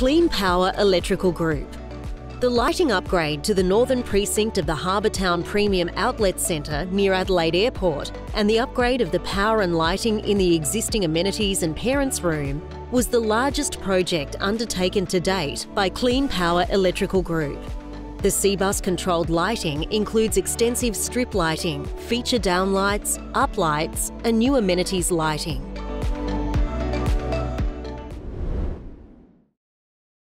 Clean Power Electrical Group. The lighting upgrade to the northern precinct of the Harbour Town Premium Outlet Centre near Adelaide Airport and the upgrade of the power and lighting in the existing amenities and parents' room was the largest project undertaken to date by Clean Power Electrical Group. The CBUS controlled lighting includes extensive strip lighting, feature downlights, uplights, and new amenities lighting.